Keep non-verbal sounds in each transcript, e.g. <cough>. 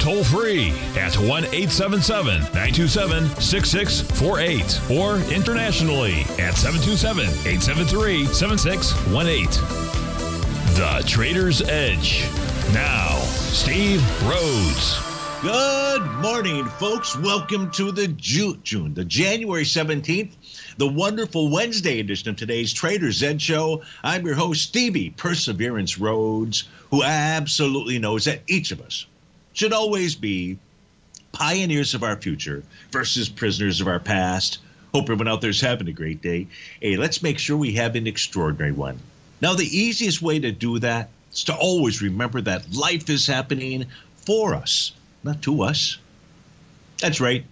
toll free at 1 877 927 6648 or internationally at 727 873 7618. The Trader's Edge. Now, Steve Rhodes. Good morning, folks. Welcome to the June, June, the January 17th, the wonderful Wednesday edition of today's Trader's Edge Show. I'm your host, Stevie Perseverance Rhodes, who absolutely knows that each of us should always be pioneers of our future versus prisoners of our past. Hope everyone out there is having a great day. Hey, let's make sure we have an extraordinary one. Now, the easiest way to do that is to always remember that life is happening for us not to us. That's right.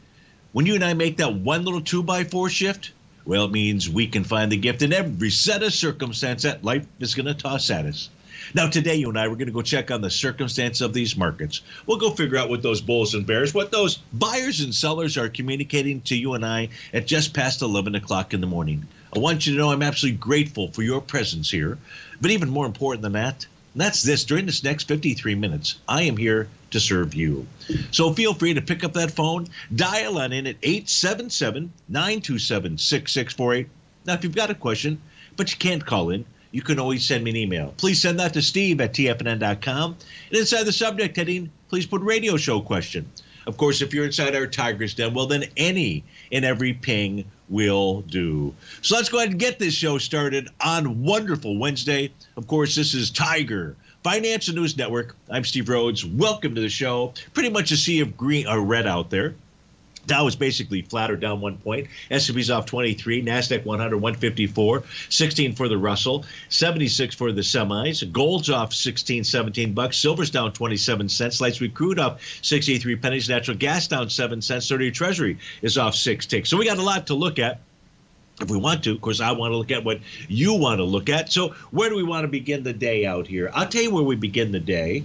When you and I make that one little two by four shift, well, it means we can find the gift in every set of circumstance that life is going to toss at us. Now, today, you and I, we're going to go check on the circumstance of these markets. We'll go figure out what those bulls and bears, what those buyers and sellers are communicating to you and I at just past 11 o'clock in the morning. I want you to know I'm absolutely grateful for your presence here. But even more important than that, that's this. During this next 53 minutes, I am here to serve you. So feel free to pick up that phone, dial on in at 877 927 6648. Now, if you've got a question, but you can't call in, you can always send me an email. Please send that to steve at tfnn.com. And inside the subject heading, please put radio show question. Of course, if you're inside our Tigers Den, well, then any and every ping will do. So let's go ahead and get this show started on wonderful Wednesday. Of course, this is Tiger Financial News Network. I'm Steve Rhodes. Welcome to the show. Pretty much a sea of green or red out there. Dow is basically flat or down one point. S&P's off 23. Nasdaq 100 154. 16 for the Russell. 76 for the semis. Gold's off 16, 17 bucks. Silver's down 27 cents. Light sweet crude up 63 pennies. Natural gas down 7 cents. 30 Treasury is off 6 ticks. So we got a lot to look at if we want to. Of course, I want to look at what you want to look at. So, where do we want to begin the day out here? I'll tell you where we begin the day.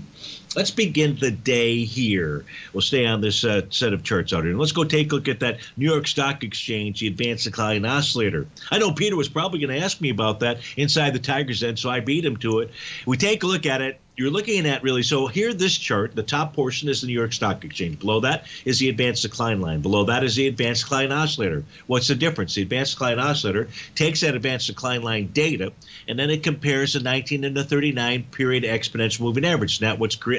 Let's begin the day here. We'll stay on this uh, set of charts out here. And let's go take a look at that New York Stock Exchange, the advanced decline oscillator. I know Peter was probably going to ask me about that inside the Tigers Den, so I beat him to it. We take a look at it you're looking at really so here this chart the top portion is the new york stock exchange. Below that is the advanced decline line. Below that is the advanced decline oscillator. What's the difference? The advanced decline oscillator takes that advanced decline line data and then it compares the 19 and the 39 period exponential moving average. That what's cre-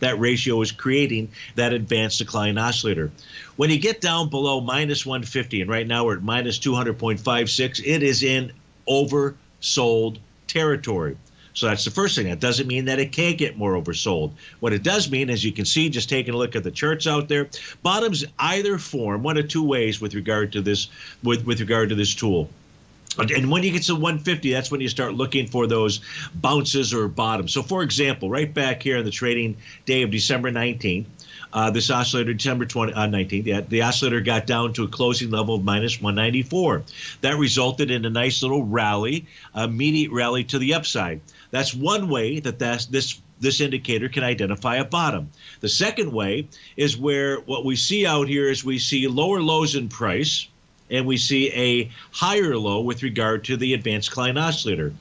that ratio is creating that advanced decline oscillator. When you get down below minus 150 and right now we're at minus 200.56 it is in oversold territory so that's the first thing. That doesn't mean that it can't get more oversold. What it does mean, as you can see, just taking a look at the charts out there, bottoms either form one of two ways with regard to this with, with regard to this tool. And when you get to 150, that's when you start looking for those bounces or bottoms. So, for example, right back here on the trading day of December 19th, uh, this oscillator, December 20, uh, 19th, yeah, the oscillator got down to a closing level of minus 194. That resulted in a nice little rally, immediate rally to the upside. That's one way that that's, this this indicator can identify a bottom. The second way is where what we see out here is we see lower lows in price and we see a higher low with regard to the advanced decline oscillator.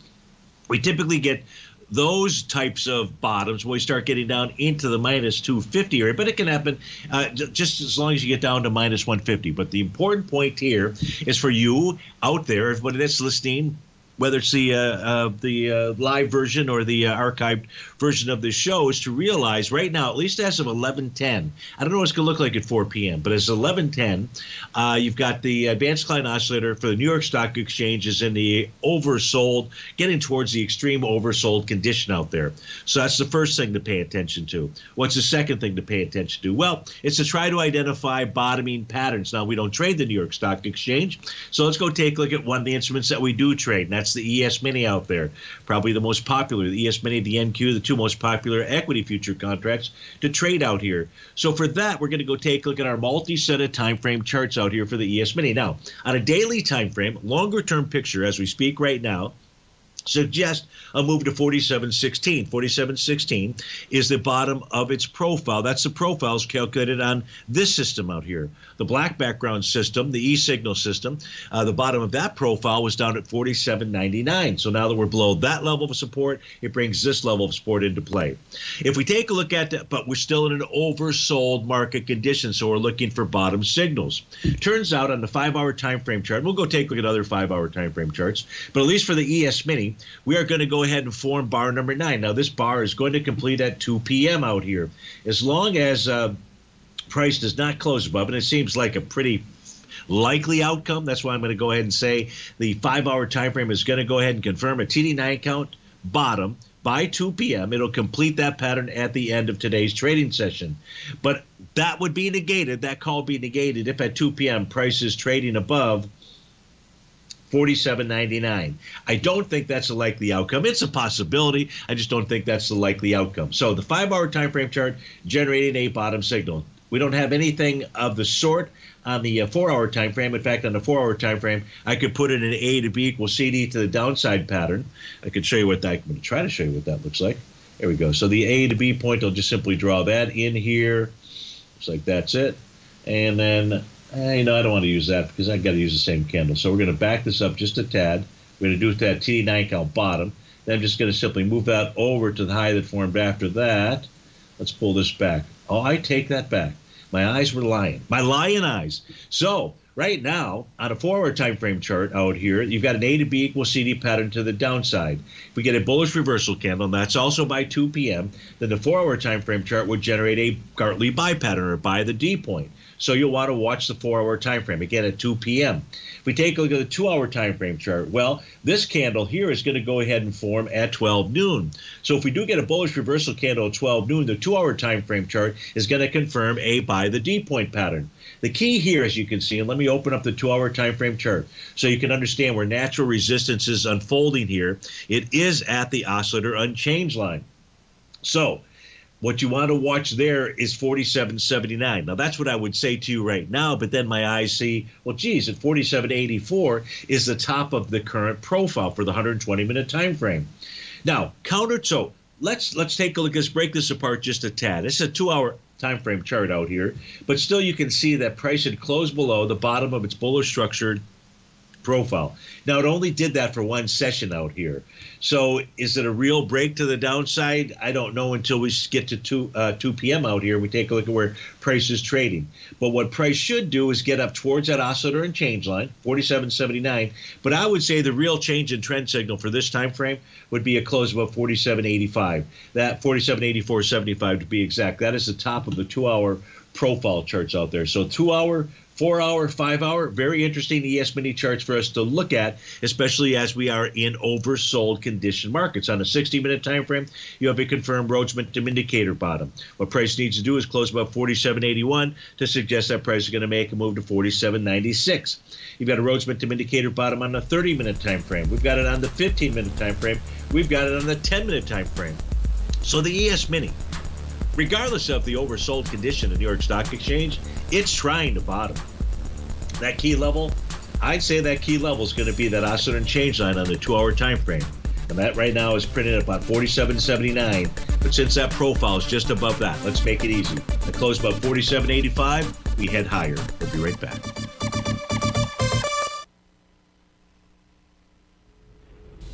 We typically get those types of bottoms when we start getting down into the minus 250 area, but it can happen uh, just as long as you get down to minus 150. But the important point here is for you out there, everybody that's listening, whether it's the uh, uh, the uh, live version or the uh, archived version of the show, is to realize right now, at least as of 11:10, I don't know what it's going to look like at 4 p.m., but as 11:10, uh, you've got the advanced decline oscillator for the New York Stock Exchange is in the oversold, getting towards the extreme oversold condition out there. So that's the first thing to pay attention to. What's the second thing to pay attention to? Well, it's to try to identify bottoming patterns. Now we don't trade the New York Stock Exchange, so let's go take a look at one of the instruments that we do trade, and that's That's the ES Mini out there. Probably the most popular. The ES Mini, the NQ, the two most popular equity future contracts to trade out here. So for that, we're going to go take a look at our multi-set of time frame charts out here for the ES Mini. Now, on a daily time frame, longer term picture as we speak right now, suggest a move to 4716. 4716 is the bottom of its profile. That's the profiles calculated on this system out here. The black background system, the eSignal system, uh, the bottom of that profile was down at 4799. So now that we're below that level of support, it brings this level of support into play. If we take a look at that, but we're still in an oversold market condition, so we're looking for bottom signals. Turns out on the five-hour time frame chart, we'll go take a look at other five-hour time frame charts, but at least for the ES Mini, we are going to go ahead and form bar number nine. Now, this bar is going to complete at 2 p.m. out here. As long as uh, price does not close above, and it seems like a pretty likely outcome. That's why I'm going to go ahead and say the five hour time frame is going to go ahead and confirm a TD9 count bottom by 2 p.m. It'll complete that pattern at the end of today's trading session. But that would be negated, that call be negated if at 2 p.m. price is trading above 47.99. I don't think that's a likely outcome. It's a possibility. I just don't think that's the likely outcome. So the five-hour time frame chart generating a bottom signal. We don't have anything of the sort on the uh, four-hour time frame. In fact, on the four-hour time frame, I could put in an A to B equals CD to the downside pattern. I could show you what that. I'm going to try to show you what that looks like. There we go. So the A to B point, I'll just simply draw that in here. Looks like that's it. And then eh, you know, I don't want to use that because I've got to use the same candle. So we're going to back this up just a tad. We're going to do that TD9 count bottom. Then I'm just going to simply move that over to the high that formed after that. Let's pull this back. Oh, I take that back. My eyes were lying. My lion eyes. So right now, on a four-hour time frame chart out here, you've got an A to B equals CD pattern to the downside. If we get a bullish reversal candle, and that's also by 2 p.m., then the four-hour time frame chart would generate a Gartley buy pattern or buy the D point. So you'll want to watch the four-hour time frame again at 2 p.m. If we take a look at the two-hour time frame chart, well, this candle here is going to go ahead and form at 12 noon. So if we do get a bullish reversal candle at 12 noon, the two-hour time frame chart is going to confirm a buy the D point pattern. The key here, as you can see, and let me open up the two-hour time frame chart so you can understand where natural resistance is unfolding here. It is at the oscillator unchanged line. So what you want to watch there is 47.79. Now that's what I would say to you right now, but then my eyes see, well, geez, at 47.84 is the top of the current profile for the 120 minute time frame. Now counter so let's let's take a look. Let's break this apart just a tad. It's a two hour time frame chart out here, but still you can see that price had closed below the bottom of its bullish structured profile. Now, it only did that for one session out here. So, is it a real break to the downside? I don't know until we get to 2, uh, 2 p.m. out here. We take a look at where price is trading. But what price should do is get up towards that oscillator unchanged line, 47.79. But I would say the real change in trend signal for this time frame would be a close above 47.85. That 47.84.75 to be exact. That is the top of the two hour profile charts out there. So, two hour four hour, five hour, very interesting ES mini charts for us to look at, especially as we are in oversold condition markets. On a 60 minute time frame, you have a confirmed Momentum Indicator bottom. What price needs to do is close above 47.81 to suggest that price is going to make a move to 47.96. You've got a Momentum Indicator bottom on the 30 minute time frame. We've got it on the 15 minute time frame. We've got it on the 10 minute time frame. So the ES mini regardless of the oversold condition of the New York Stock Exchange, it's trying to bottom. That key level, I'd say that key level is going to be that oscillator unchanged line on the two-hour time frame. And that right now is printed at about 47.79. But since that profile is just above that, let's make it easy. The close above 47.85, we head higher. We'll be right back.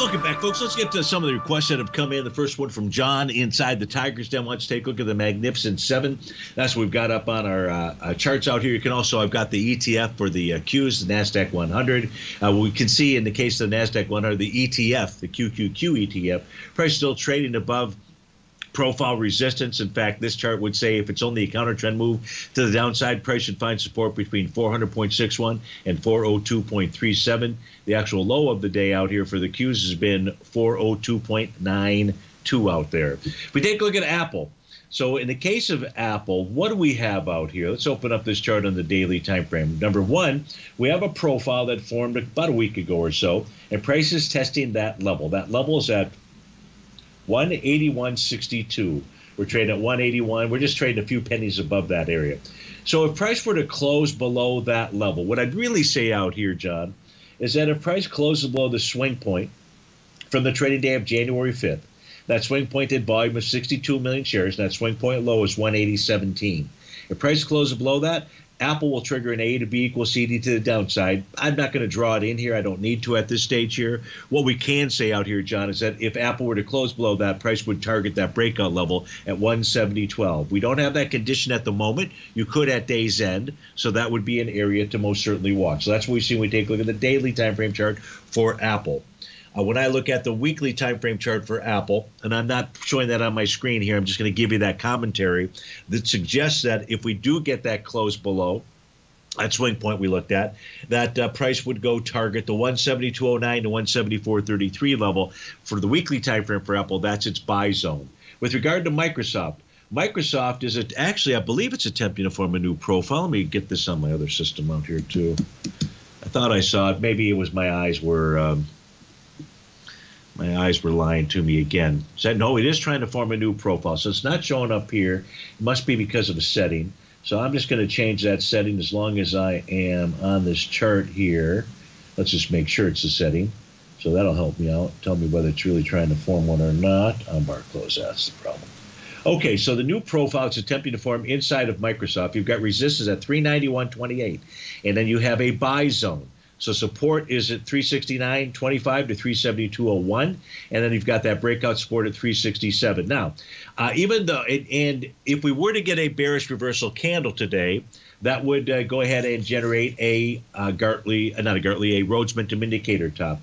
Welcome back, folks. Let's get to some of the requests that have come in. The first one from John inside the Tigers Den. Let's take a look at the Magnificent Seven. That's what we've got up on our uh, uh, charts out here. You can also, I've got the ETF for the uh, Qs, the NASDAQ 100. Uh, we can see in the case of the NASDAQ 100, the ETF, the QQQ ETF, price still trading above profile resistance. In fact, this chart would say if it's only a counter trend move to the downside, price should find support between 400.61 and 402.37. The actual low of the day out here for the Qs has been 402.92 out there. If we take a look at Apple. So in the case of Apple, what do we have out here? Let's open up this chart on the daily time frame. Number one, we have a profile that formed about a week ago or so, and price is testing that level. That level is at 181.62. We're trading at 181. We're just trading a few pennies above that area. So if price were to close below that level, what I'd really say out here, John, is that if price closes below the swing point from the trading day of January 5th, that swing point did volume of 62 million shares, and that swing point low is 180.17. If price closes below that, Apple will trigger an A to B equals CD to the downside. I'm not going to draw it in here. I don't need to at this stage here. What we can say out here, John, is that if Apple were to close below that, price would target that breakout level at 170.12. We don't have that condition at the moment. You could at day's end, so that would be an area to most certainly watch. So that's what we see when we take a look at the daily time frame chart for Apple. Uh, when I look at the weekly time frame chart for Apple, and I'm not showing that on my screen here, I'm just going to give you that commentary that suggests that if we do get that close below, that swing point we looked at, that uh, price would go target the 172.09 to 174.33 level for the weekly time frame for Apple. That's its buy zone. With regard to Microsoft, Microsoft is actually I believe it's attempting to form a new profile. Let me get this on my other system out here too. I thought I saw it. Maybe it was my eyes were. Um, my eyes were lying to me again. Said no, it is trying to form a new profile, so it's not showing up here. It must be because of a setting. So I'm just going to change that setting as long as I am on this chart here. Let's just make sure it's a setting. So that'll help me out. Tell me whether it's really trying to form one or not. On bar close, that's the problem. Okay, so the new profile is attempting to form inside of Microsoft. You've got resistance at 391.28, and then you have a buy zone. So support is at 369.25 to 372.01, and then you've got that breakout support at 367. Now, uh, even though, and if we were to get a bearish reversal candle today, that would uh, go ahead and generate a uh, Gartley, uh, not a Gartley, a Rhodes Momentum Indicator top.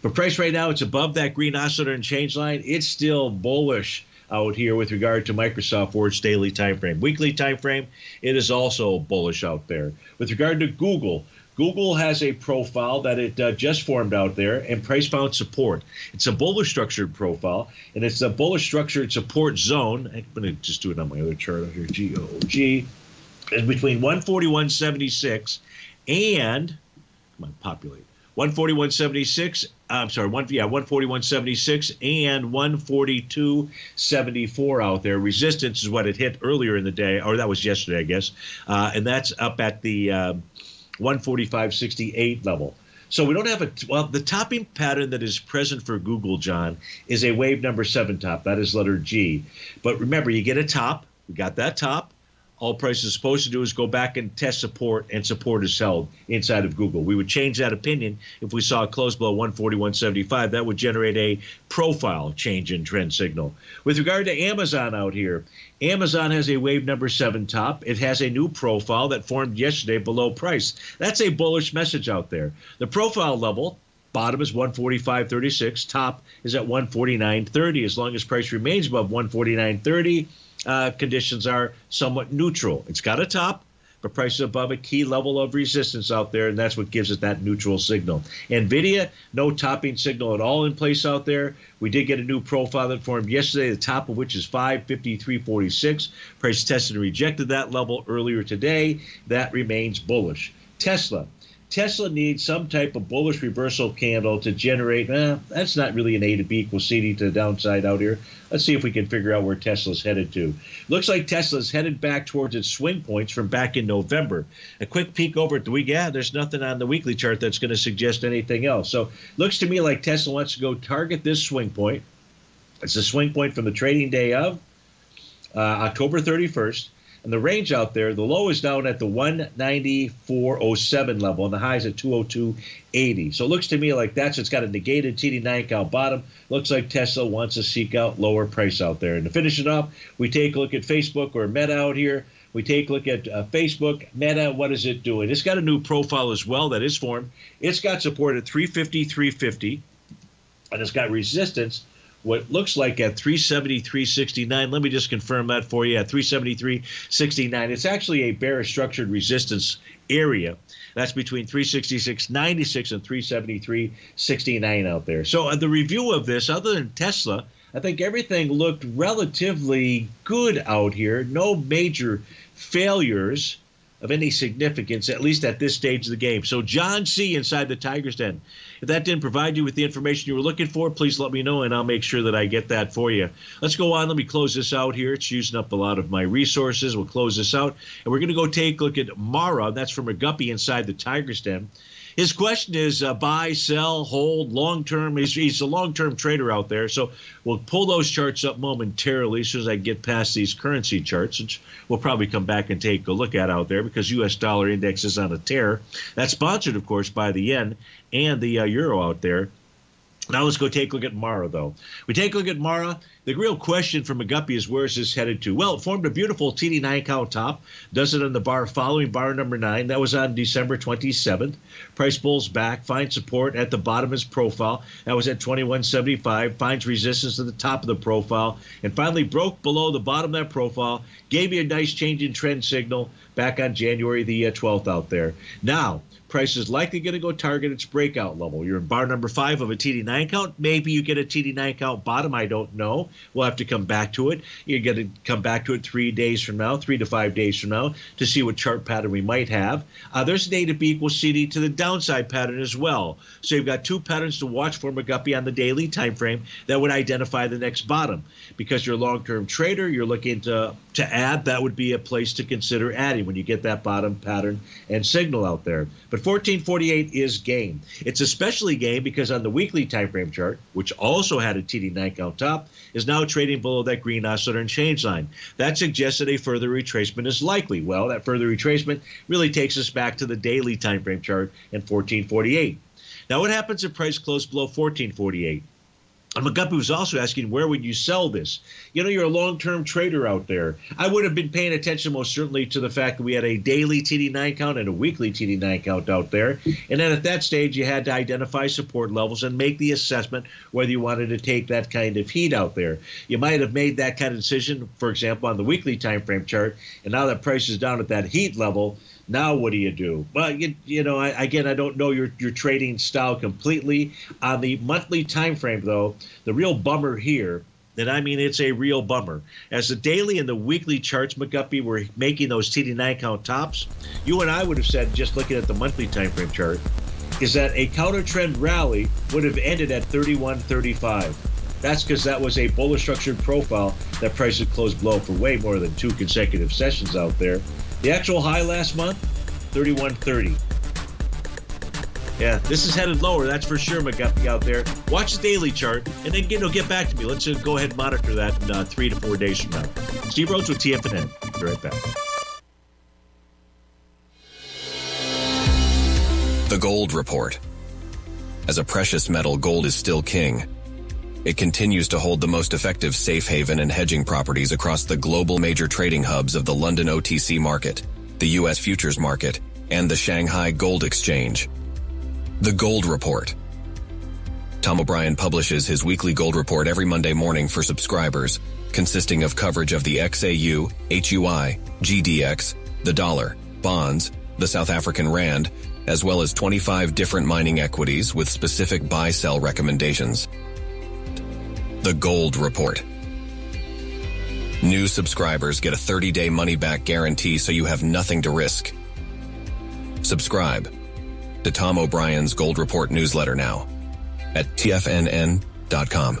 But price right now, it's above that green oscillator unchanged line. It's still bullish out here with regard to Microsoft for its daily time frame. Weekly time frame, it is also bullish out there. With regard to Google, Google has a profile that it uh, just formed out there and price found support. It's a bullish structured profile, and it's a bullish structured support zone. I'm going to just do it on my other chart here. GOG is between 141.76 and come on, populate 141.76. I'm sorry, one yeah, 141.76 and 142.74 out there. Resistance is what it hit earlier in the day, or that was yesterday, I guess, uh, and that's up at the um, 145.68 level. So we don't have a well. The topping pattern that is present for Google, John, is a wave number seven top. That is letter G. But remember, you get a top. We got that top all price is supposed to do is go back and test support, and support is held inside of Google. We would change that opinion if we saw a close below 141.75. That would generate a profile change in trend signal. With regard to Amazon out here, Amazon has a wave number seven top. It has a new profile that formed yesterday below price. That's a bullish message out there. The profile level, Bottom is 145.36. Top is at 149.30. As long as price remains above 149.30, uh, conditions are somewhat neutral. It's got a top, but price is above a key level of resistance out there, and that's what gives it that neutral signal. NVIDIA, no topping signal at all in place out there. We did get a new profile that formed yesterday, the top of which is 553.46. Price tested and rejected that level earlier today. That remains bullish. Tesla, Tesla needs some type of bullish reversal candle to generate. Eh, that's not really an A to B equals CD to the downside out here. Let's see if we can figure out where Tesla's headed to. Looks like Tesla's headed back towards its swing points from back in November. A quick peek over at the week. Yeah, there's nothing on the weekly chart that's going to suggest anything else. So looks to me like Tesla wants to go target this swing point. It's a swing point from the trading day of uh, October 31st. And the range out there, the low is down at the 194.07 level, and the high is at 202.80. So it looks to me like that's it's got a negated TD9 count bottom. Looks like Tesla wants to seek out lower price out there. And to finish it off, we take a look at Facebook or Meta out here. We take a look at uh, Facebook, Meta, what is it doing? It's got a new profile as well that is formed. It's got support at 350, 350, and it's got resistance what looks like at 373.69. Let me just confirm that for you at 373.69. It's actually a bearish structured resistance area. That's between 366.96 and 373.69 out there. So uh, the review of this, other than Tesla, I think everything looked relatively good out here. No major failures of any significance, at least at this stage of the game. So, John C. inside the Tigers Den. If that didn't provide you with the information you were looking for, please let me know and I'll make sure that I get that for you. Let's go on. Let me close this out here. It's using up a lot of my resources. We'll close this out. And we're going to go take a look at Mara. That's from a guppy inside the Tigers Den. His question is uh, buy, sell, hold, long term. He's, he's a long term trader out there. So we'll pull those charts up momentarily as soon as I get past these currency charts, which we'll probably come back and take a look at out there because U.S. dollar index is on a tear. That's sponsored, of course, by the yen and the uh, euro out there. Now let's go take a look at Mara, though. We take a look at Mara. The real question for McGuppy is where is this headed to? Well, it formed a beautiful TD9 count top. Does it on the bar following bar number nine. That was on December 27th. Price pulls back, finds support at the bottom of his profile. That was at 2175. Finds resistance at the top of the profile, and finally broke below the bottom of that profile. Gave me a nice change in trend signal back on January the 12th uh, out there. Now price is likely going to go target its breakout level. You're in bar number five of a TD9 count. Maybe you get a TD9 count bottom. I don't know. We'll have to come back to it. You're going to come back to it three days from now, three to five days from now, to see what chart pattern we might have. Uh, there's an A to B equals CD to the downside pattern as well. So you've got two patterns to watch for McGuppy on the daily time frame that would identify the next bottom. Because you're a long-term trader, you're looking to to add. That would be a place to consider adding. when you get that bottom pattern and signal out there. But 1448 is game. It's especially game because on the weekly time frame chart, which also had a TD9 count top, is now trading below that green oscillator unchanged line. That suggests that a further retracement is likely. Well, that further retracement really takes us back to the daily time frame chart in 1448. Now, what happens if price close below 1448? McGuppy was also asking, where would you sell this? You know, you're a long term trader out there. I would have been paying attention most certainly to the fact that we had a daily TD9 count and a weekly TD9 count out there. And then at that stage, you had to identify support levels and make the assessment whether you wanted to take that kind of heat out there. You might have made that kind of decision, for example, on the weekly time frame chart. And now that price is down at that heat level, now what do you do? Well, you, you know, I, again, I don't know your your trading style completely. On the monthly time frame, though, the real bummer here that I mean it's a real bummer. As the daily and the weekly charts, McGuppy, were making those TD9 count tops, you and I would have said, just looking at the monthly time frame chart, is that a counter trend rally would have ended at 31.35. That's because that was a bullish structured profile that price had closed below for way more than two consecutive sessions out there. The actual high last month, 31.30. Yeah, this is headed lower, that's for sure, McGuffey out there. Watch the daily chart, and then you know, get back to me. Let's go ahead and monitor that in uh, three to four days from now. Steve Rhodes with TFNN. Be right back. The Gold Report. As a precious metal, gold is still king. It continues to hold the most effective safe haven and hedging properties across the global major trading hubs of the London OTC market, the US futures market, and the Shanghai Gold Exchange. The Gold Report. Tom O'Brien publishes his weekly gold report every Monday morning for subscribers, consisting of coverage of the XAU, HUI, GDX, the dollar, bonds, the South African rand, as well as 25 different mining equities with specific buy-sell recommendations. The Gold Report. New subscribers get a 30-day money-back guarantee so you have nothing to risk. Subscribe to Tom O'Brien's Gold Report newsletter now at tfnn.com.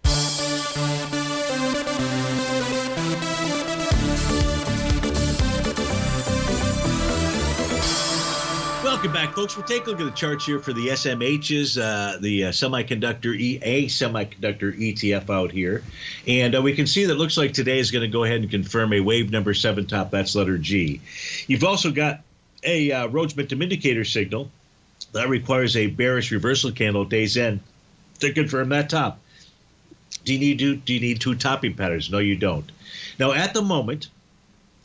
Welcome back, folks. We'll take a look at the charts here for the SMHs, uh, the uh, semiconductor EA semiconductor ETF out here. And uh, we can see that looks like today is going to go ahead and confirm a wave number seven top. That's letter G. You've also got a uh, Rhodes Momentum Indicator signal that requires a bearish reversal candle days in to confirm that top. Do you need to, do you need two topping patterns? No, you don't. Now, at the moment,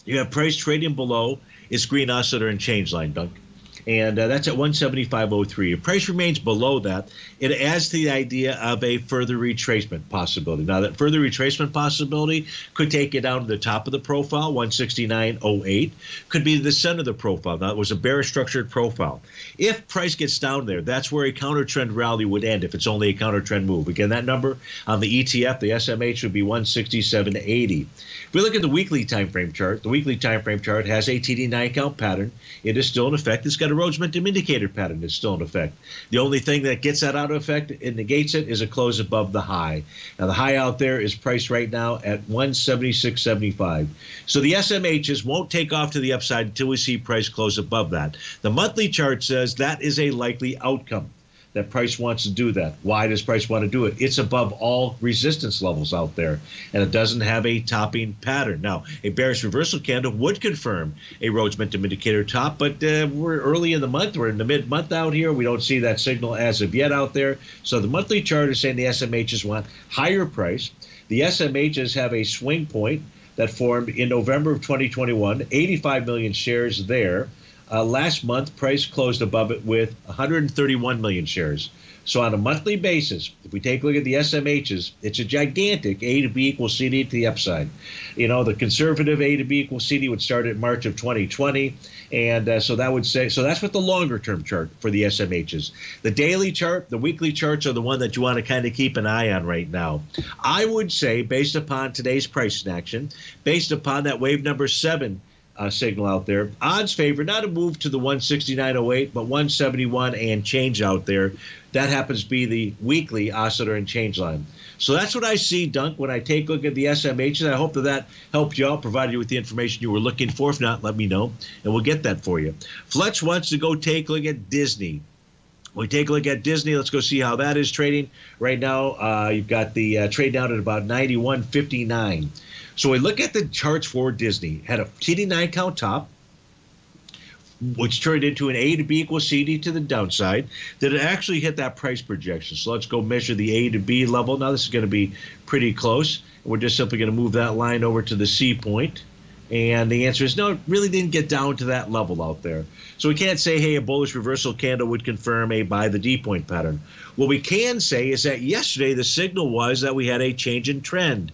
you have price trading below its green oscillator unchanged line, Dunk and uh, that's at 175.03. If price remains below that, it adds to the idea of a further retracement possibility. Now, that further retracement possibility could take it down to the top of the profile, 169.08, could be the center of the profile. Now, it was a bearish structured profile. If price gets down there, that's where a counter trend rally would end if it's only a counter trend move. Again, that number on the ETF, the SMH, would be 167.80. If we look at the weekly time frame chart, the weekly time frame chart has a TD9 count pattern. It is still in effect. It's got a Momentum Indicator pattern is still in effect. The only thing that gets that out of effect and negates it is a close above the high. Now the high out there is priced right now at 176.75. So the SMHs won't take off to the upside until we see price close above that. The monthly chart says that is a likely outcome that Price wants to do that. Why does Price want to do it? It's above all resistance levels out there, and it doesn't have a topping pattern. Now, a bearish reversal candle would confirm a Rhodes Momentum Indicator top, but uh, we're early in the month. We're in the mid month out here. We don't see that signal as of yet out there. So the monthly chart is saying the SMHs want higher price. The SMHs have a swing point that formed in November of 2021, 85 million shares there. Uh, last month, price closed above it with 131 million shares. So on a monthly basis, if we take a look at the SMHs, it's a gigantic A to B equals CD to the upside. You know, the conservative A to B equals CD would start at March of 2020, and uh, so that would say so. That's what the longer term chart for the SMHs. The daily chart, the weekly charts are the one that you want to kind of keep an eye on right now. I would say, based upon today's price action, based upon that wave number seven uh, signal out there. Odds favor not a move to the 169.08, but 171 and change out there. That happens to be the weekly oscillator unchanged line. So that's what I see, Dunk, when I take a look at the SMHs. I hope that that helped you out, provided you with the information you were looking for. If not, let me know, and we'll get that for you. Fletch wants to go take a look at Disney. We take a look at Disney. Let's go see how that is trading right now. Uh, you've got the uh, trade down at about 91.59. So we look at the charts for Disney. Had a TD9 count top, which turned into an A to B equals CD to the downside. Did it actually hit that price projection? So let's go measure the A to B level. Now this is going to be pretty close. We're just simply going to move that line over to the C point. And the answer is no, it really didn't get down to that level out there. So we can't say, hey, a bullish reversal candle would confirm a buy the D point pattern. What we can say is that yesterday the signal was that we had a change in trend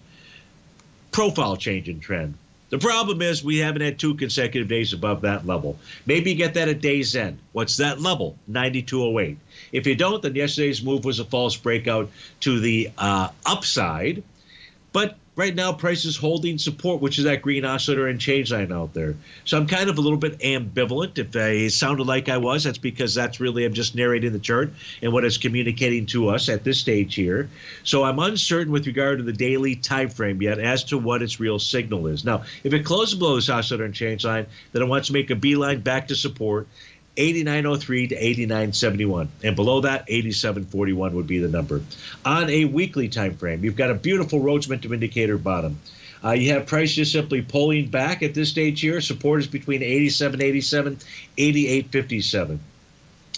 profile change in trend. The problem is we haven't had two consecutive days above that level. Maybe you get that at day's end. What's that level? 9208. If you don't, then yesterday's move was a false breakout to the uh, upside. But right now price is holding support, which is that green oscillator unchanged line out there. So I'm kind of a little bit ambivalent. If I sounded like I was, that's because that's really I'm just narrating the chart and what it's communicating to us at this stage here. So I'm uncertain with regard to the daily time frame yet as to what its real signal is. Now, if it closes below this oscillator and change line, then it wants to make a beeline back to support 8903 to 8971 and below that 8741 would be the number. On a weekly time frame you've got a beautiful Rhodes momentum indicator bottom. Uh, you have price just simply pulling back at this stage here. Support is between 8787 8857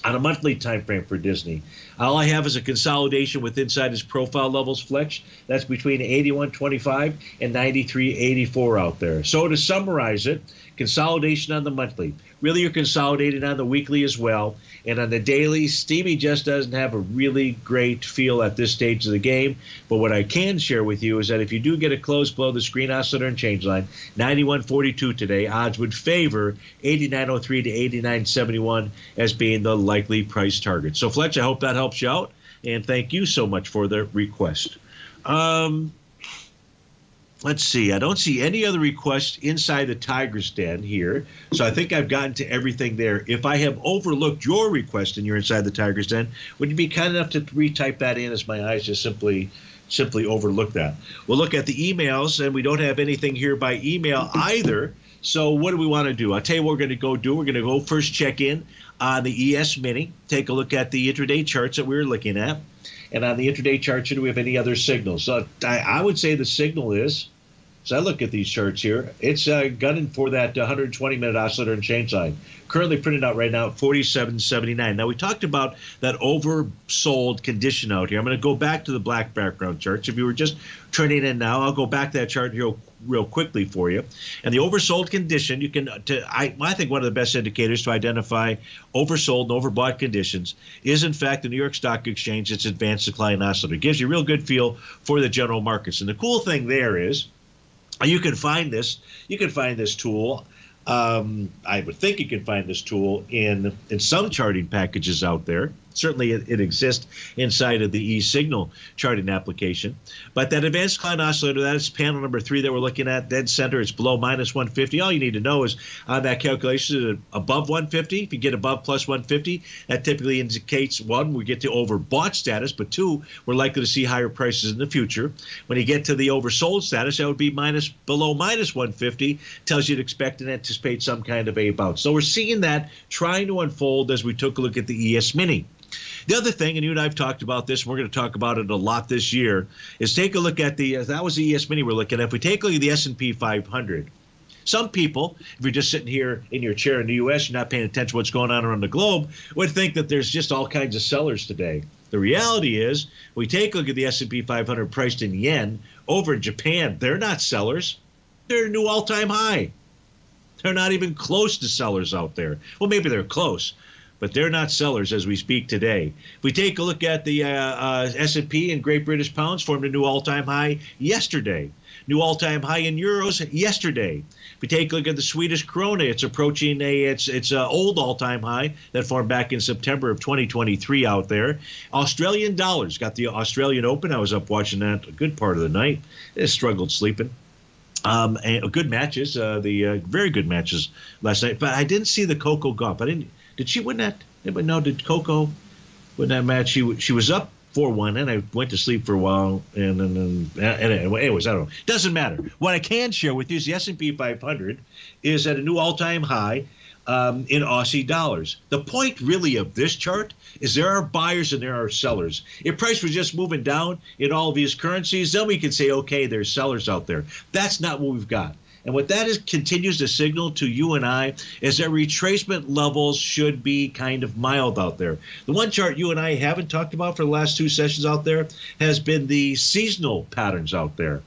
on a monthly time frame for Disney. All I have is a consolidation with inside his profile levels, Fletch. That's between 81.25 and 93.84 out there. So to summarize it, consolidation on the monthly, Really, you're consolidated on the weekly as well. And on the daily, Stevie just doesn't have a really great feel at this stage of the game. But what I can share with you is that if you do get a close below the screen oscillator unchanged line, 91.42 today, odds would favor 89.03 to 89.71 as being the likely price target. So, Fletch, I hope that helps you out. And thank you so much for the request. Um, let's see. I don't see any other requests inside the Tiger's Den here. So I think I've gotten to everything there. If I have overlooked your request and you're inside the Tiger's Den, would you be kind enough to retype that in as my eyes just simply simply overlook that? We'll look at the emails, and we don't have anything here by email either. So what do we want to do? I'll tell you what we're going to go do. We're going to go first check in on the ES Mini, take a look at the intraday charts that we were looking at. And on the intraday chart, do we have any other signals? So I, I would say the signal is, as I look at these charts here, it's uh, gunning for that 120 minute oscillator and chain sign. Currently printed out right now at 47.79. Now we talked about that oversold condition out here. I'm going to go back to the black background charts. If you were just turning in now, I'll go back to that chart real real quickly for you. And the oversold condition, you can, to, I, I think one of the best indicators to identify oversold and overbought conditions is, in fact, the New York Stock Exchange, its advanced decline oscillator. It gives you a real good feel for the general markets. And the cool thing there is, you can find this. You can find this tool um, I would think you can find this tool in in some charting packages out there. Certainly, it, it exists inside of the eSignal charting application. But that advanced decline oscillator, that is panel number three that we're looking at, dead center. It's below minus 150. All you need to know is on that calculation, above 150. If you get above plus 150, that typically indicates one, we get to overbought status, but two, we're likely to see higher prices in the future. When you get to the oversold status, that would be minus below minus 150. Tells you to expect and anticipate some kind of a bounce. So we're seeing that trying to unfold as we took a look at the ES Mini. The other thing, and you and I have talked about this, and we're going to talk about it a lot this year, is take a look at the uh, that was the ES Mini we're looking at. If we take a look at the S&P 500, some people, if you're just sitting here in your chair in the U.S., you're not paying attention to what's going on around the globe, would think that there's just all kinds of sellers today. The reality is, we take a look at the S&P 500 priced in yen over in Japan. They're not sellers; they're a new all-time high. They're not even close to sellers out there. Well, maybe they're close, but they're not sellers as we speak today. If we take a look at the uh, uh, S&P in Great British pounds, formed a new all-time high yesterday. New all-time high in euros yesterday. If we take a look at the Swedish krona, it's approaching a it's it's an old all-time high that formed back in September of 2023 out there. Australian dollars got the Australian Open. I was up watching that a good part of the night. It struggled sleeping. Um, and good matches, uh, the uh, very good matches last night. But I didn't see the Coco Gauff. I didn't did she win that? Anybody know? Did Coco win that match? She she was up four one, and I went to sleep for a while. And then, and, and, anyways, I don't know. Doesn't matter. What I can share with you is the S and P 500 is at a new all time high. Um, in Aussie dollars. The point really of this chart is there are buyers and there are sellers. If price was just moving down in all these currencies, then we could say, okay, there's sellers out there. That's not what we've got. And what that is continues to signal to you and I is that retracement levels should be kind of mild out there. The one chart you and I haven't talked about for the last two sessions out there has been the seasonal patterns out there.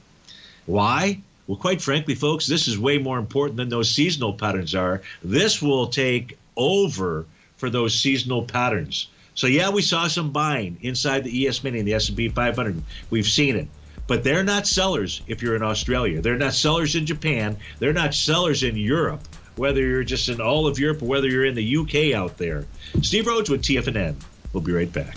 Why? Well, quite frankly, folks, this is way more important than those seasonal patterns are. This will take over for those seasonal patterns. So yeah, we saw some buying inside the ES Mini and the S&P 500. We've seen it but they're not sellers if you're in Australia. They're not sellers in Japan. They're not sellers in Europe, whether you're just in all of Europe or whether you're in the UK out there. Steve Rhodes with TFNN. We'll be right back.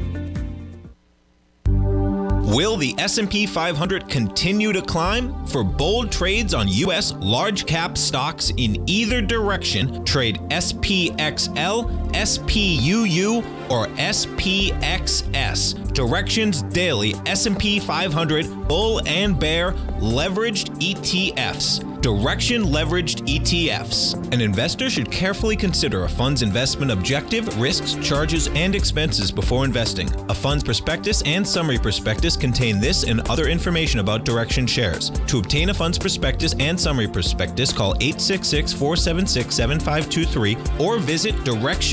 Will the S&P 500 continue to climb? For bold trades on US large cap stocks in either direction, trade SPXL, SPUU, or SPXS. Direxion Daily S&P 500 Bull and Bear Leveraged ETFs. Direxion leveraged ETFs. An investor should carefully consider a fund's investment objective, risks, charges, and expenses before investing. A fund's prospectus and summary prospectus contain this and other information about Direxion shares. To obtain a fund's prospectus and summary prospectus, call 866 476 7523 or visit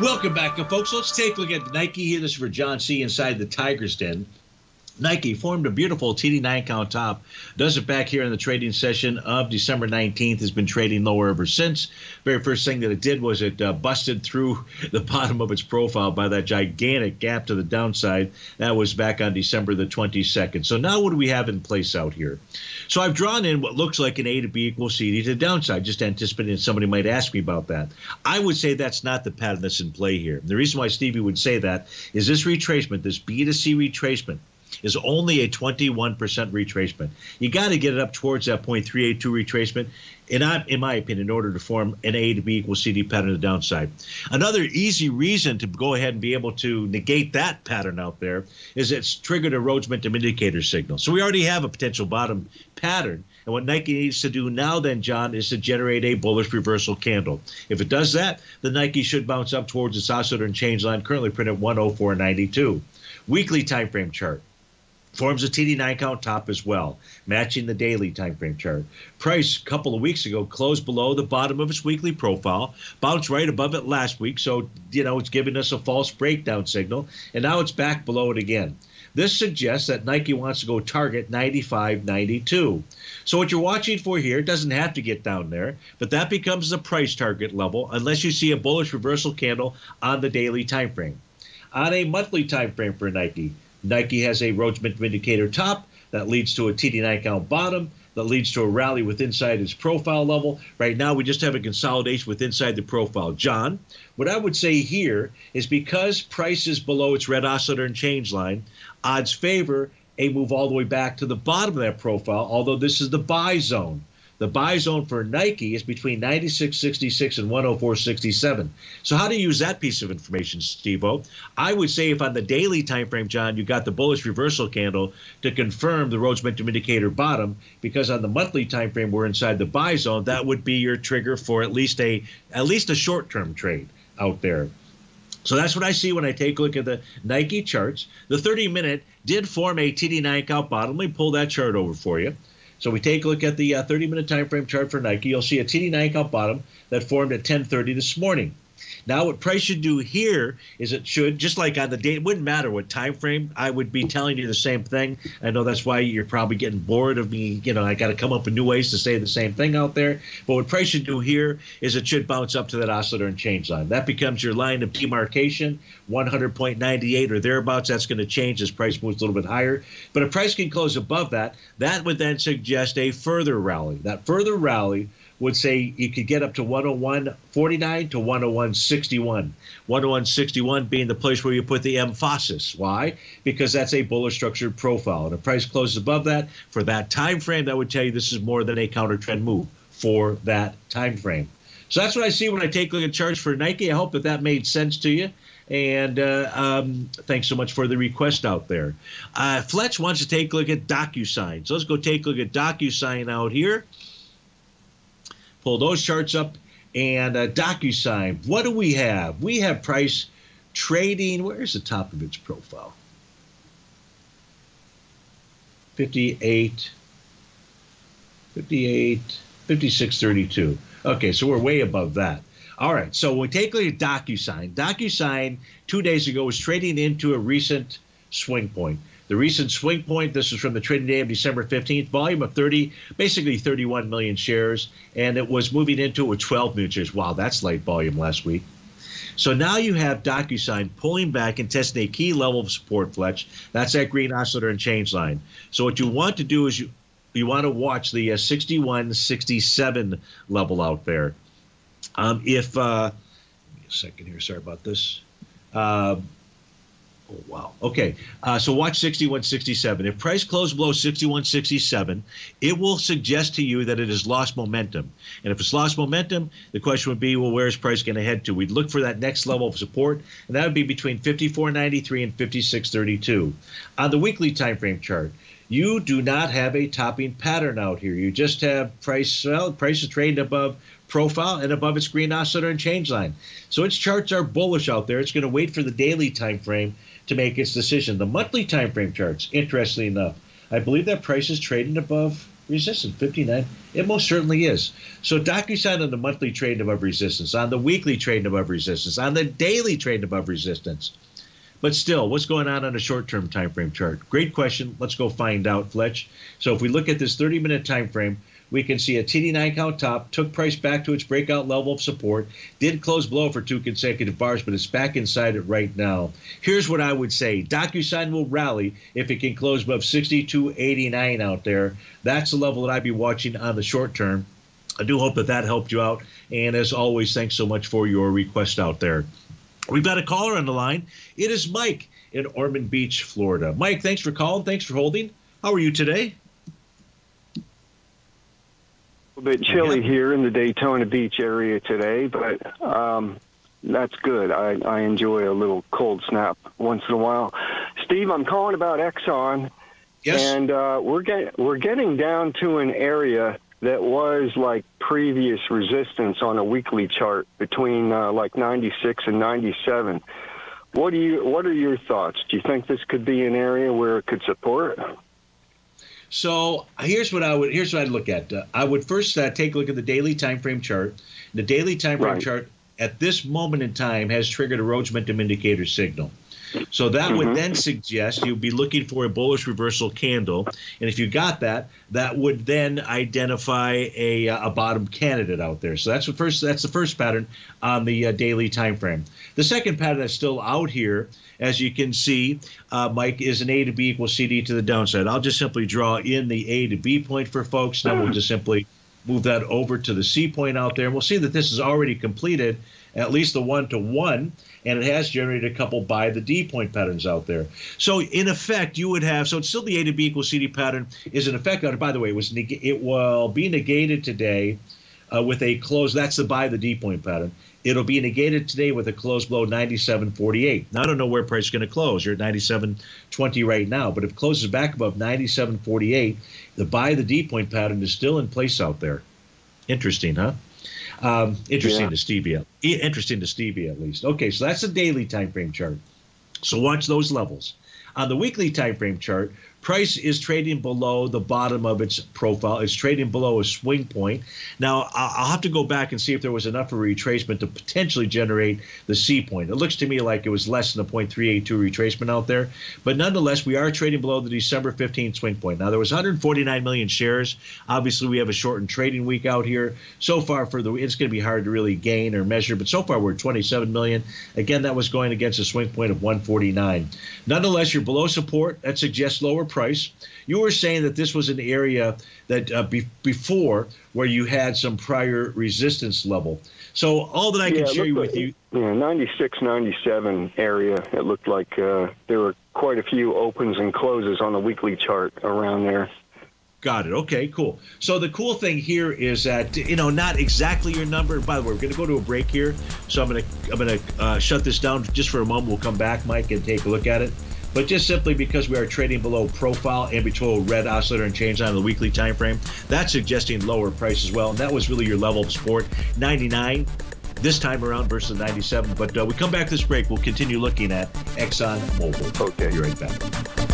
Welcome back, folks. Let's take a look at Nike here. This is for John C. inside the Tiger's Den. Nike formed a beautiful TD9 count top. Does it back here in the trading session of December 19th. Has been trading lower ever since. Very first thing that it did was it uh, busted through <laughs> the bottom of its profile by that gigantic gap to the downside. That was back on December the 22nd. So now what do we have in place out here? So I've drawn in what looks like an A to B equals CD to the downside, just anticipating somebody might ask me about that. I would say that's not the pattern that's in play here. The reason why Stevie would say that is this retracement, this B to C retracement is only a 21% retracement. You got to get it up towards that 0.382 retracement, in, in my opinion, in order to form an A to B equals CD pattern to the downside. Another easy reason to go ahead and be able to negate that pattern out there is it's triggered a Rhodes Momentum Indicator signal. So we already have a potential bottom pattern. And what Nike needs to do now, then, John, is to generate a bullish reversal candle. If it does that, the Nike should bounce up towards its oscillator unchanged line, currently printed 104.92. Weekly time frame chart forms a TD9 count top as well, matching the daily time frame chart. Price a couple of weeks ago closed below the bottom of its weekly profile, bounced right above it last week, so you know it's giving us a false breakdown signal, and now it's back below it again. This suggests that Nike wants to go target 95, 92. So what you're watching for here doesn't have to get down there, but that becomes the price target level unless you see a bullish reversal candle on the daily time frame. On a monthly time frame for Nike, Nike has a Rhodes Momentum Indicator top that leads to a TD9 count bottom that leads to a rally with inside its profile level. Right now, we just have a consolidation with inside the profile. John, what I would say here is because price is below its red oscillator unchanged line, odds favor a move all the way back to the bottom of that profile, although this is the buy zone. The buy zone for Nike is between 96.66 and 104.67. So how do you use that piece of information, Steve-O? I would say if on the daily time frame, John, you got the bullish reversal candle to confirm the Rhodes Momentum Indicator bottom, because on the monthly time frame we're inside the buy zone, that would be your trigger for at least a at least a short-term trade out there. So that's what I see when I take a look at the Nike charts. The 30 minute did form a TD9 out bottom. Let me pull that chart over for you. So we take a look at the uh, 30 minute time frame chart for Nike. You'll see a TD9 count bottom that formed at 10:30 this morning. Now, what price should do here is it should just like on the day. It wouldn't matter what time frame. I would be telling you the same thing. I know that's why you're probably getting bored of me. You know, I got to come up with new ways to say the same thing out there. But what price should do here is it should bounce up to that oscillator unchanged line. That becomes your line of demarcation, 100.98 or thereabouts. That's going to change as price moves a little bit higher. But if price can close above that, that would then suggest a further rally. That further rally would say you could get up to 101.49 to 101.61. 101.61 being the place where you put the emphasis. Why? Because that's a bullish structured profile. And if price closes above that for that time frame, that would tell you this is more than a counter trend move for that time frame. So that's what I see when I take a look at charts for Nike. I hope that that made sense to you. And uh, um, thanks so much for the request out there. Uh, Fletch wants to take a look at DocuSign. So let's go take a look at DocuSign out here pull those charts up. And uh, DocuSign, what do we have? We have price trading. Where's the top of its profile? 58, 58, 5632. Okay, so we're way above that. All right, so we take a look at DocuSign. DocuSign two days ago was trading into a recent swing point. The recent swing point, this is from the trading day of December 15th, volume of 30, basically 31 million shares, and it was moving into a 12 million shares. Wow, that's light volume last week. So now you have DocuSign pulling back and testing a key level of support, Fletch. That's that green oscillator unchanged line. So what you want to do is you you want to watch the uh, 61, 67 level out there. Um, if uh, a second here, sorry about this. Uh, Oh, wow. Okay. Uh, so watch 6167. If price closed below 6167, it will suggest to you that it has lost momentum. And if it's lost momentum, the question would be, well, where is price going to head to? We'd look for that next level of support, and that would be between 54.93 and 56.32. On the weekly time frame chart, you do not have a topping pattern out here. You just have price well, price is trading above profile and above its green oscillator unchanged line. So its charts are bullish out there. It's going to wait for the daily time frame to make its decision. The monthly time frame charts, interestingly enough, I believe that price is trading above resistance 59 it most certainly is. So docusign on the monthly trade above resistance on the weekly trade above resistance on the daily trade above resistance. But still what's going on on a short-term time frame chart? Great question. Let's go find out fletch. So if we look at this 30 minute time frame we can see a TD9 count top, took price back to its breakout level of support, did close below for two consecutive bars, but it's back inside it right now. Here's what I would say DocuSign will rally if it can close above 62.89 out there. That's the level that I'd be watching on the short term. I do hope that that helped you out. And as always, thanks so much for your request out there. We've got a caller on the line. It is Mike in Ormond Beach, Florida. Mike, thanks for calling. Thanks for holding. How are you today? A little bit chilly yeah. here in the Daytona Beach area today, but um, that's good. I, I enjoy a little cold snap once in a while. Steve, I'm calling about Exxon, yes. and uh, we're get, we're getting down to an area that was like previous resistance on a weekly chart between uh, like 96 and 97. What do you What are your thoughts? Do you think this could be an area where it could support? So here's what I would here's what I'd look at. Uh, I would first uh, take a look at the daily time frame chart. The daily time frame right. chart at this moment in time has triggered a Rhodes momentum indicator signal. So that mm-hmm. would then suggest you'd be looking for a bullish reversal candle, and if you got that, that would then identify a, a bottom candidate out there. So that's the first. That's the first pattern on the uh, daily time frame. The second pattern that's still out here as you can see, uh, Mike, is an A to B equals CD to the downside. I'll just simply draw in the A to B point for folks. Now we'll just simply move that over to the C point out there. And we'll see that this is already completed, at least the one to one, and it has generated a couple by the D point patterns out there. So in effect, you would have so it's still the A to B equals CD pattern is in effect. By the way, it was it will be negated today uh, with a close. That's the buy the D point pattern. It'll be negated today with a close below 97.48. Now I don't know where price is going to close. You're at 97.20 right now, but if it closes back above 97.48, the buy the D point pattern is still in place out there. Interesting, huh? Um, interesting yeah. to Stevie. Interesting to Stevie at least. Okay, so that's a daily time frame chart. So watch those levels. On the weekly time frame chart, Price is trading below the bottom of its profile. It's trading below a swing point. Now, I'll have to go back and see if there was enough of a retracement to potentially generate the C point. It looks to me like it was less than a 0.382 retracement out there. But nonetheless, we are trading below the December 15th swing point. Now, there was 149 million shares. Obviously, we have a shortened trading week out here. So far, for the it's going to be hard to really gain or measure, but so far we're 27 million. Again, that was going against a swing point of 149. Nonetheless, you're below support. That suggests lower price. You were saying that this was an area that uh, be- before where you had some prior resistance level. So all that I yeah, can share like, with you. Yeah, 96, 97 area. It looked like uh, there were quite a few opens and closes on the weekly chart around there. Got it. Okay, cool. So the cool thing here is that you know not exactly your number. By the way, we're going to go to a break here, so I'm going to I'm going to uh, shut this down just for a moment. We'll come back, Mike, and take a look at it. But just simply because we are trading below profile below red oscillator unchanged on the weekly time frame, that's suggesting lower price as well. And that was really your level of support, 99 this time around versus 97. But uh, we come back this break, we'll continue looking at Exxon Mobil. Okay, be right back.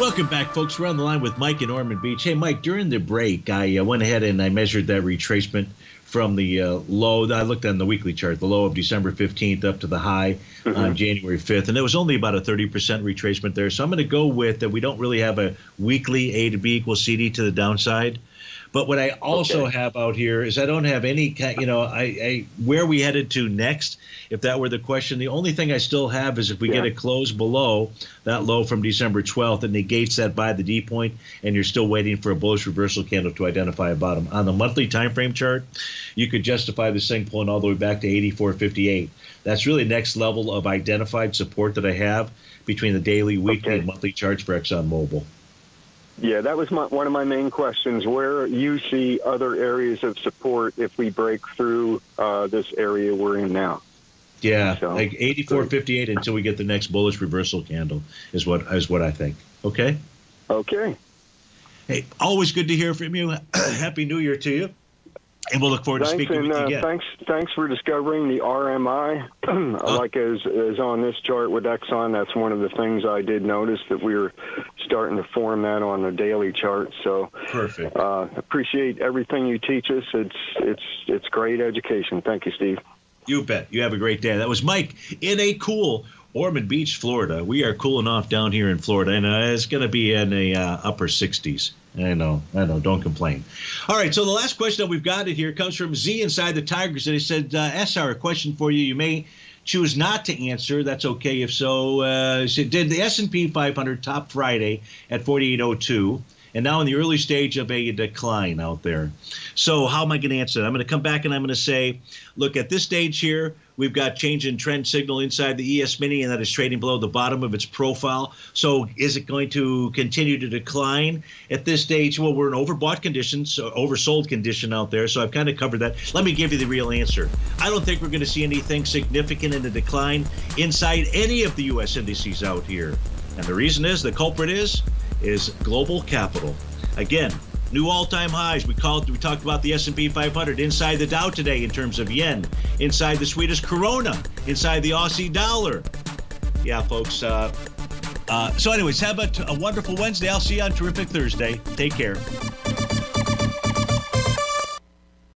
Welcome back, folks. We're on the line with Mike in Ormond Beach. Hey, Mike, during the break, I uh, went ahead and I measured that retracement from the uh, low. I looked on the weekly chart, the low of December 15th up to the high mm-hmm. on January 5th, and there was only about a 30% retracement there. So I'm going to go with that we don't really have a weekly A to B equals CD to the downside. But what I also Okay. have out here is I don't have any, ki- you know, I, I where we headed to next. If that were the question, the only thing I still have is if we get Yeah. a close below that low from December 12th, it negates that by the D point, and you're still waiting for a bullish reversal candle to identify a bottom. On the monthly time frame chart, you could justify this thing pulling all the way back to 84.58. That's really next level of identified support that I have between the daily, weekly, Okay. and monthly charts for ExxonMobil. Yeah, that was my, one of my main questions. Where you see other areas of support if we break through uh, this area we're in now? Yeah, So, like 84.58 until we get the next bullish reversal candle is what is what I think. Okay. Okay. Hey, always good to hear from you. <clears throat> Happy New Year to you, and we'll look forward to speaking and with you uh, again. thanks, thanks for discovering the RMI. <clears throat> like as, on this chart with Exxon, that's one of the things I did notice that we were starting to form that on the daily chart. So Perfect. uh, appreciate everything you teach us. It's it's it's great education. Thank you, Steve. You bet. You have a great day. That was Mike in a cool Ormond Beach, Florida. We are cooling off down here in Florida, and uh, it's going to be in the uh, upper 60s. I know, I know. Don't complain. All right. So the last question that we've got in here comes from Z inside the Tigers, and he said, uh, "SR, a question for you. You may choose not to answer. That's okay. If so, uh, said, did the S&P 500 top Friday at 4802?" And now in the early stage of a decline out there. So how am I going to answer that? I'm going to come back and I'm going to say, look, at this stage here, we've got change in trend signal inside the ES mini, and that is trading below the bottom of its profile. So is it going to continue to decline at this stage? Well, we're in overbought conditions, so oversold condition out there. So I've kind of covered that. Let me give you the real answer. I don't think we're going to see anything significant in the decline inside any of the U.S. indices out here. And the reason is the culprit is is global capital. Again, new all-time highs. We called we talked about the S&P 500 inside the Dow today in terms of yen, inside the Swedish krona, inside the Aussie dollar. Yeah, folks. Uh, uh, so, anyways, have a, a wonderful Wednesday. I'll see you on terrific Thursday. Take care.